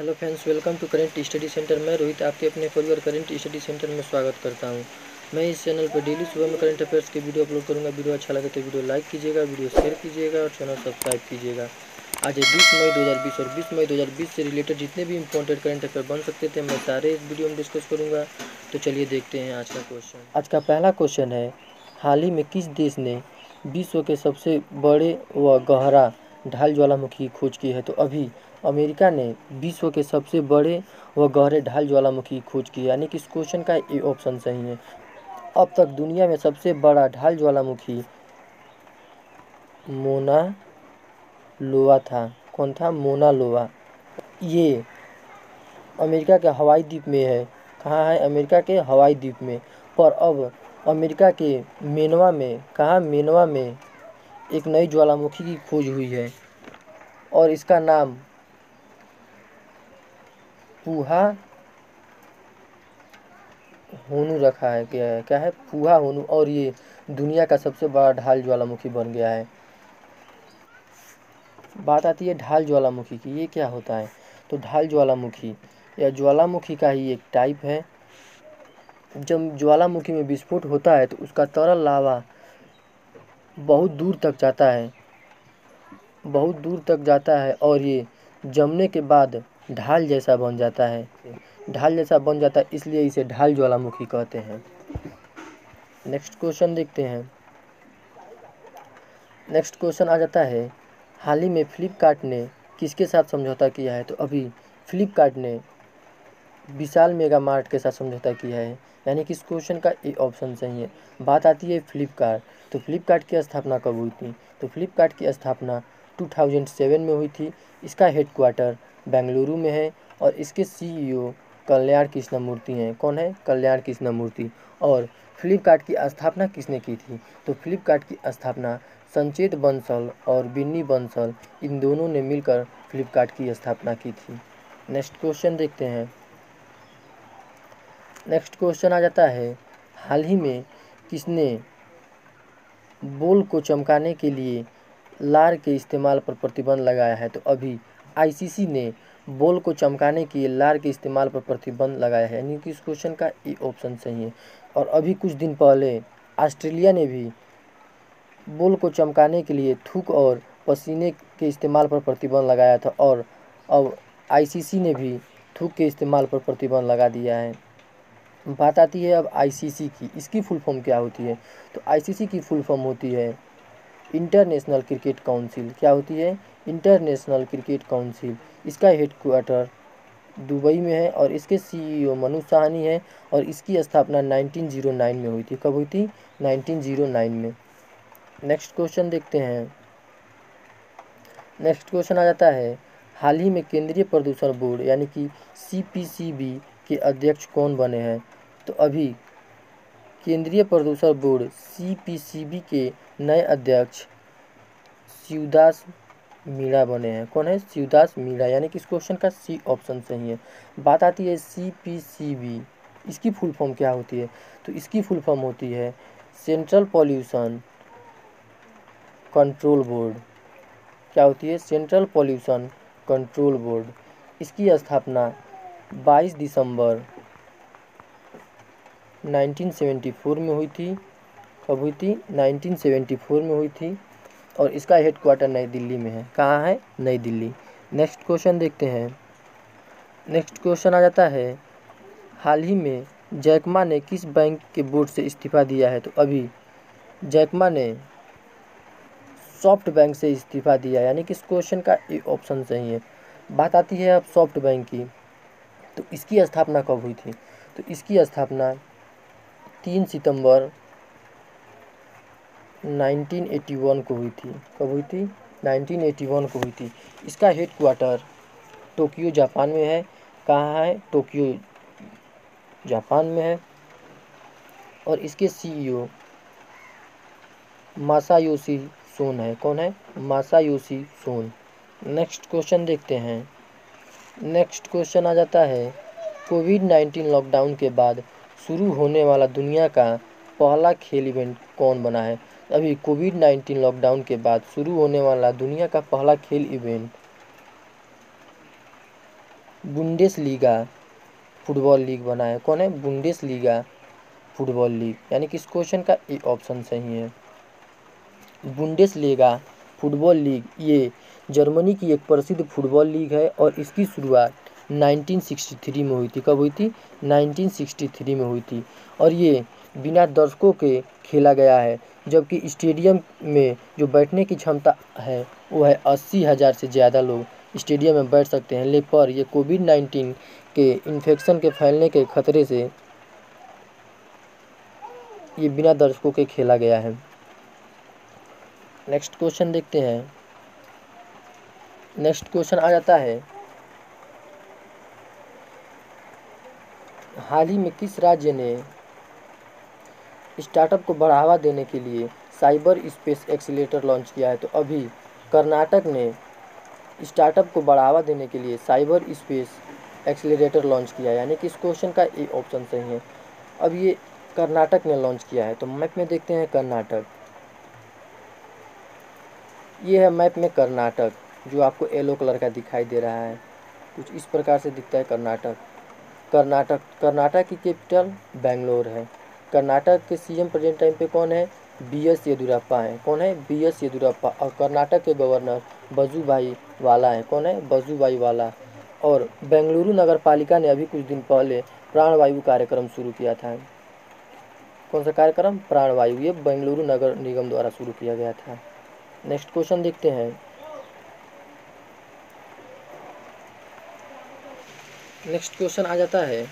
Hello friends, welcome to current study centre. मैं रोहित, आपके अपने परिवार करेंट स्टडी सेंटर में स्वागत करता हूँ। मैं इस चैनल पर डेली सुबह में करंट अफेयर्स की वीडियो अपलोड करूँगा। वीडियो अच्छा लगे तो वीडियो लाइक कीजिएगा, वीडियो शेयर कीजिएगा और चैनल सब्सक्राइब कीजिएगा। आज बीस मई दो हज़ार बीस और बीस मई दो हज़ार बीस से रिलेटेड जितने भी इंपॉर्टेंट करंट अफेयर बन सकते थे, मैं सारे इस वीडियो में डिस्कस करूँगा। तो चलिए देखते हैं आज का क्वेश्चन आज का पहला क्वेश्चन है, हाल ही में किस देश ने विश्व के सबसे बड़े व गहरा ढाल ज्वालामुखी की खोज की है? तो अभी अमेरिका ने विश्व के सबसे बड़े व गहरे ढाल ज्वालामुखी की खोज की, यानी कि इस क्वेश्चन का ए ऑप्शन सही है। अब तक दुनिया में सबसे बड़ा ढाल ज्वालामुखी मोना लोआ था। कौन था? मोना लोआ। ये अमेरिका के हवाई द्वीप में है। कहाँ है? अमेरिका के हवाई द्वीप में। पर अब अमेरिका के मेनवा में, कहाँ? मेनवा में एक नई ज्वालामुखी की खोज हुई है और इसका नाम पूहा होनू रखा है, क्या है? क्या है? पूहा होनू। और ये दुनिया का सबसे बड़ा ढाल ज्वालामुखी बन गया है। बात आती है ढाल ज्वालामुखी की। ये क्या होता है? तो ढाल ज्वालामुखी, या ज्वालामुखी का ही एक टाइप है। जब ज्वालामुखी में विस्फोट होता है तो उसका तरल लावा बहुत दूर तक जाता है। बहुत दूर तक जाता है। और ये जमने के बाद ढाल जैसा बन जाता है। ढाल जैसा बन जाता है, इसलिए इसे ढाल ज्वालामुखी कहते हैं। नेक्स्ट क्वेश्चन देखते हैं। नेक्स्ट क्वेश्चन आ जाता है, हाल ही में फ्लिपकार्ट ने किसके साथ समझौता किया है? तो अभी फ्लिपकार्ट ने विशाल मेगा मार्ट के साथ समझौता किया है। यानी कि इस क्वेश्चन का ए ऑप्शन सही है। बात आती है फ्लिपकार्ट तो फ्लिपकार्ट की स्थापना कब हुई थी? तो फ्लिपकार्ट की स्थापना 2007 में हुई थी। इसका हेडक्वार्टर बेंगलुरु में है और इसके सीईओ कल्याण कृष्णमूर्ति हैं। कौन है? कल्याण कृष्णमूर्ति। और फ्लिपकार्ट की स्थापना किसने की थी? तो फ्लिपकार्ट की स्थापना संचेत बंसल और बिन्नी बंसल, इन दोनों ने मिलकर फ्लिपकार्ट की स्थापना की थी। नेक्स्ट क्वेश्चन देखते हैं। नेक्स्ट क्वेश्चन आ जाता है। हाल ही में किसने बोल को चमकाने के लिए लार के इस्तेमाल पर प्रतिबंध लगाया है तो अभी आईसीसी ने बॉल को चमकाने के लिए लार के इस्तेमाल पर प्रतिबंध लगाया है। यानी कि इस क्वेश्चन का ए ऑप्शन सही है। और अभी कुछ दिन पहले ऑस्ट्रेलिया ने भी बॉल को चमकाने के लिए थूक और पसीने के इस्तेमाल पर प्रतिबंध लगाया था और अब आईसीसी ने भी थूक के इस्तेमाल पर प्रतिबंध लगा दिया है। बात आती है अब आईसीसी की, इसकी फुल फॉर्म क्या होती है? तो आईसीसी की फुल फॉर्म होती है इंटरनेशनल क्रिकेट काउंसिल। क्या होती है? International cricket council. इसका हेडक्वार्टर दुबई में है और इसके सीईओ मनु साहनी है और इसकी स्थापना 1909 में हुई थी। कब हुई थी? 1909 में। नेक्स्ट क्वेश्चन देखते हैं। नेक्स्ट क्वेश्चन आ जाता है। हाल ही में केंद्रीय प्रदूषण बोर्ड यानी कि सीपीसीबी के अध्यक्ष कौन बने हैं? तो अभी केंद्रीय प्रदूषण बोर्ड सीपीसीबी के नए अध्यक्ष शिवदास मीणा बने हैं। कौन है? शिवदास मीणा, यानी कि इस क्वेश्चन का सी ऑप्शन सही है। बात आती है सी पी सी बी इसकी फुल फॉर्म क्या होती है? तो इसकी फुल फॉर्म होती है सेंट्रल पॉल्यूशन कंट्रोल बोर्ड क्या होती है? सेंट्रल पॉल्यूशन कंट्रोल बोर्ड इसकी स्थापना 22 दिसंबर 1974 में हुई थी, कब हुई थी? 1974 में हुई थी और इसका हेड क्वार्टर नई दिल्ली में है। कहाँ है? नई दिल्ली। नेक्स्ट क्वेश्चन देखते हैं। नेक्स्ट क्वेश्चन आ जाता है, हाल ही में जैकमा ने किस बैंक के बोर्ड से इस्तीफ़ा दिया है? तो अभी जैकमा ने सॉफ्ट बैंक से इस्तीफ़ा दिया यानी कि इस क्वेश्चन का ए ऑप्शन सही है। बात आती है अब सॉफ्ट बैंक की तो इसकी स्थापना कब हुई थी? तो इसकी स्थापना तीन सितंबर 1981 को हुई थी। कब हुई थी? 1981 को हुई थी। इसका हेड क्वार्टर टोक्यो, जापान में है। कहाँ है? टोक्यो, जापान में है। और इसके सीईओ मासायोशी सोन है। कौन है? Masayoshi Son. नेक्स्ट क्वेश्चन देखते हैं। नेक्स्ट क्वेश्चन आ जाता है। कोविड नाइन्टीन लॉकडाउन के बाद शुरू होने वाला दुनिया का पहला खेल इवेंट कौन बना है? अभी कोविड नाइन्टीन लॉकडाउन के बाद शुरू होने वाला दुनिया का पहला खेल event Bundesliga football league बना है। कौन है? बुंडेस लीगा फुटबॉल लीग यानी कि इस क्वेश्चन का? ए ऑप्शन सही है। बुंडेस लीगा फुटबॉल लीग ये जर्मनी की एक प्रसिद्ध फुटबॉल लीग है और इसकी शुरुआत 1963 में हुई थी। कब हुई थी? 1963 में हुई थी। और ये बिना दर्शकों के खेला गया है, जबकि स्टेडियम में जो बैठने की क्षमता है, वो है अस्सी हज़ार से ज़्यादा लोग। स्टेडियम में बैठ सकते हैं ले पर ये कोविड नाइन्टीन के इन्फेक्शन के फैलने के खतरे से ये बिना दर्शकों के खेला गया है। नेक्स्ट क्वेश्चन देखते हैं। नेक्स्ट क्वेश्चन आ जाता है हाल ही में किस राज्य ने स्टार्टअप को बढ़ावा देने के लिए साइबर स्पेस एक्सीटर लॉन्च किया है? तो अभी कर्नाटक ने स्टार्टअप को बढ़ावा देने के लिए साइबर स्पेस एक्सीलरेटर लॉन्च किया है। यानी कि इस क्वेश्चन का ए ऑप्शन सही है। अब ये कर्नाटक ने लॉन्च किया है। तो मैप में देखते हैं कर्नाटक। ये है मैप में कर्नाटक, जो आपको येलो कलर का दिखाई दे रहा है। कुछ इस प्रकार से दिखता है कर्नाटक। कर्नाटक कर्नाटक की कैपिटल बेंगलोर है। कर्नाटक के सीएम प्रेजेंट टाइम पे कौन है? बी एस येदुरप्पा है। कौन है? बी एस येदुरप्पा और कर्नाटक के गवर्नर बजूभाई वाला है। कौन है? बजूभाई वाला। और बेंगलुरु नगर पालिका ने अभी कुछ दिन पहले प्राणवायु कार्यक्रम शुरू किया था। कौन सा कार्यक्रम? प्राणवायु। ये बेंगलुरु नगर निगम द्वारा शुरू किया गया था। नेक्स्ट क्वेश्चन देखते हैं। नेक्स्ट क्वेश्चन आ जाता है,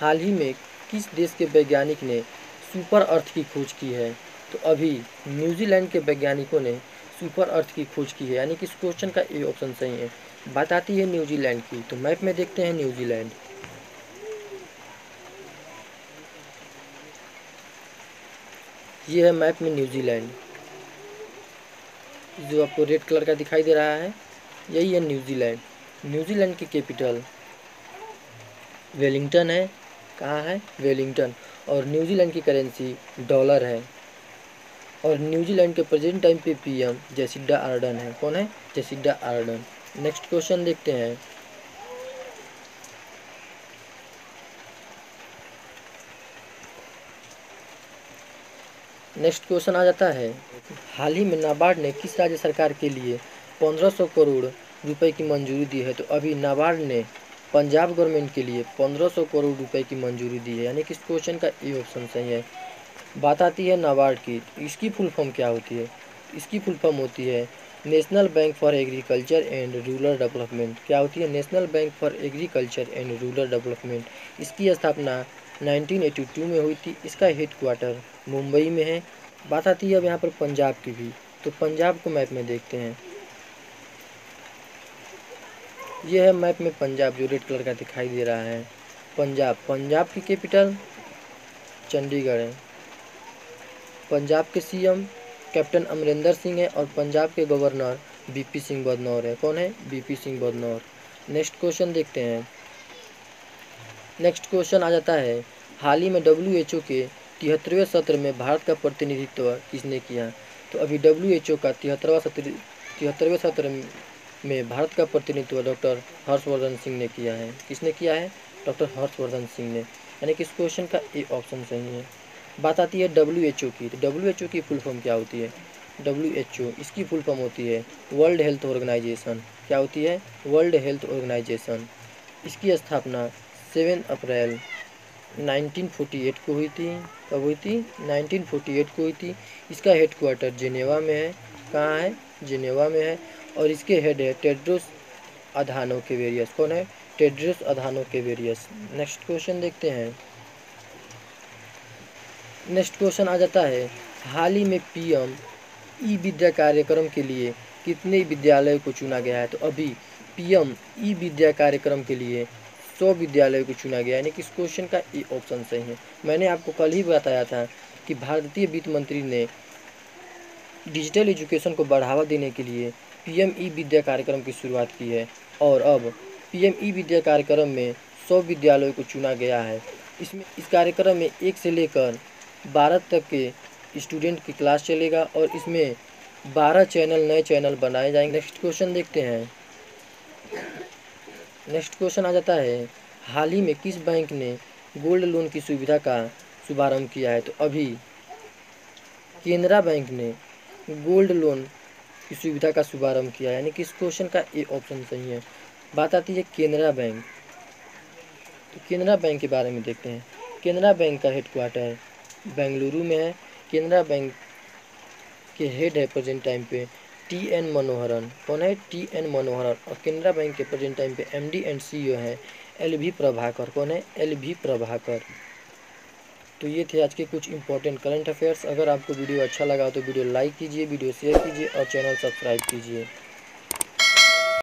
हाल ही में किस देश के वैज्ञानिक ने सुपर अर्थ की खोज की है? तो अभी न्यूजीलैंड के वैज्ञानिकों ने सुपर अर्थ की खोज की है, यानी कि इस क्वेश्चन का ए ऑप्शन सही है। बात आती है न्यूजीलैंड की तो मैप में देखते हैं न्यूजीलैंड। ये है मैप में न्यूजीलैंड, जो आपको रेड कलर का दिखाई दे रहा है। यही है न्यूजीलैंड। न्यूजीलैंड की कैपिटल वेलिंगटन है। कहाँ है? वेलिंगटन। और न्यूजीलैंड की करेंसी डॉलर है। और न्यूजीलैंड के प्रेजेंट टाइम पे पीएम जेसिडा आर्डन है। कौन है? जेसिडा आर्डन नेक्स्ट क्वेश्चन देखते हैं। नेक्स्ट क्वेश्चन आ जाता है। हाल ही में नाबार्ड ने किस राज्य सरकार के लिए 1500 करोड़ रुपए की मंजूरी दी है? तो अभी नाबार्ड ने पंजाब गवर्नमेंट के लिए 1500 करोड़ रुपए की मंजूरी दी है। यानी कि इस क्वेश्चन का ए ऑप्शन सही है। बात आती है नाबार्ड की। इसकी फुल फॉर्म क्या होती है? इसकी फुल फॉर्म होती है National Bank for Agriculture and Rural Development क्या होती है? National Bank for Agriculture and Rural Development इसकी स्थापना 1982 में हुई थी। इसका हेड क्वार्टर मुंबई में है। बात आती है अब यहाँ पर पंजाब की भी। तो पंजाब को मैप में देखते हैं। ये है मैप में पंजाब जो रेड कलर का दिखाई दे रहा है। पंजाब पंजाब की कैपिटल चंडीगढ़ है। पंजाब के सीएम कैप्टन अमरिंदर सिंह है और पंजाब के गवर्नर बीपी सिंह बदनौर है। कौन है? BP Singh Badnore. Next question देखते हैं। नेक्स्ट क्वेश्चन आ जाता है। हाल ही में डब्ल्यूएचओ के तिहत्तरवें सत्र में भारत का प्रतिनिधित्व किसने किया? तो अभी WHO का तिहत्तरवा सत्र, तिहत्तरवें सत्र में भारत का प्रतिनिधित्व डॉक्टर हर्षवर्धन सिंह ने किया है। किसने किया है? डॉक्टर हर्षवर्धन सिंह ने। यानी कि इस क्वेश्चन का ए ऑप्शन सही है। बात आती है डब्ल्यू एच ओ की। तो डब्ल्यू एच ओ की फुल फॉर्म क्या होती है? डब्ल्यू एच ओ इसकी फुल फॉर्म होती है वर्ल्ड हेल्थ ऑर्गेनाइजेशन क्या होती है? वर्ल्ड हेल्थ ऑर्गेनाइजेशन इसकी स्थापना सेवन अप्रैल 1948 को हुई थी। कब हुई थी? 1948 को हुई थी। इसका हेड क्वार्टर जिनेवा में है। कहाँ है? जिनेवा में है। और इसके हेड है टेड्रोस अधानो के वेरियस कौन है? टेड्रोस अधानो के वेरियस नेक्स्ट क्वेश्चन देखते हैं। नेक्स्ट क्वेश्चन आ जाता है। हाल ही में पीएम ई विद्या कार्यक्रम के लिए कितने विद्यालयों को चुना गया है? तो अभी पीएम ई विद्या कार्यक्रम के लिए सौ विद्यालयों को चुना गया यानी कि इस क्वेश्चन का ई ऑप्शन सही है। मैंने आपको कल ही बताया था कि भारतीय वित्त मंत्री ने डिजिटल एजुकेशन को बढ़ावा देने के लिए पीएम ई विद्या कार्यक्रम की शुरुआत की है और अब पीएम ई विद्या कार्यक्रम में सौ विद्यालयों को चुना गया है। इसमें इस कार्यक्रम में एक से लेकर बारह तक के स्टूडेंट की क्लास चलेगा और इसमें बारह चैनल, नए चैनल बनाए जाएँगे। नेक्स्ट क्वेश्चन देखते हैं। नेक्स्ट क्वेश्चन आ जाता है, हाल ही में किस बैंक ने गोल्ड लोन की सुविधा का शुभारंभ किया है? तो अभी केनरा बैंक ने गोल्ड लोन की सुविधा का शुभारंभ किया, यानी कि इस क्वेश्चन का ए ऑप्शन सही है। बात आती है केनरा बैंक। तो केनरा बैंक के बारे में देखते हैं। केनरा बैंक का हेडक्वार्टर बेंगलुरु में है। केनरा बैंक के हेड है प्रेजेंट टाइम पे टी एन मनोहरन। कौन है? T N Manoharan. और केनरा बैंक के प्रेजेंट टाइम पे M D and C O है एल भी प्रभाकर। कौन है? L V Prabhakar. तो ये थे आज के कुछ इंपॉर्टेंट करंट अफेयर्स अगर आपको वीडियो अच्छा लगा तो वीडियो लाइक कीजिए, वीडियो शेयर कीजिए और चैनल सब्सक्राइब कीजिए।